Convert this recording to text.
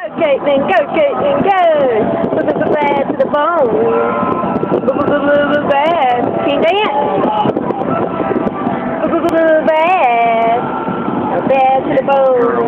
Go, Caitlin, go, Caitlin, go! Bad to the bone. Bad. Can you dance? Bad. Bad to the bone.